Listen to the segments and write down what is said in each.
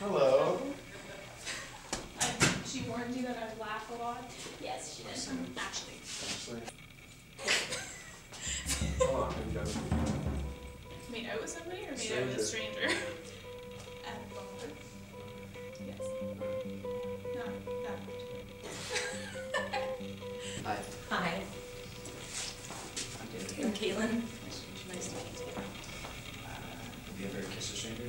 Hello. I, she warned you that I laugh a lot. Yes, she did. Actually. Ashley. Hold on, I'm joking. Made out with somebody or made out with a stranger? At a bar. Yes. Not that much. Hi. Hi, I'm David. I'm Caitlin. Nice to meet you. Uh, Have you ever kissed a stranger?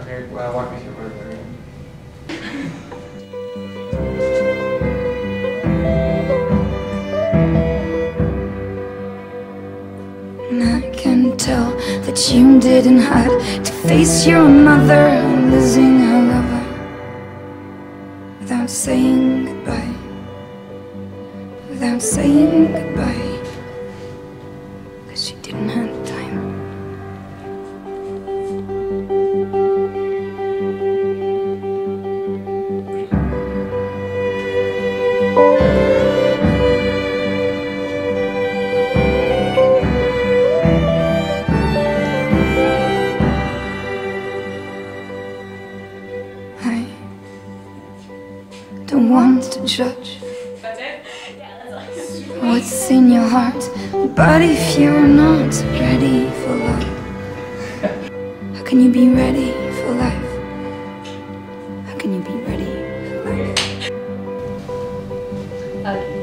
Okay, well, walk me through tell that you didn't have to face your mother losing her lover without saying goodbye. Without saying goodbye. don't want to judge what's in your heart. But if you're not ready for love, how can you be ready for life? How can you be ready for life? Okay.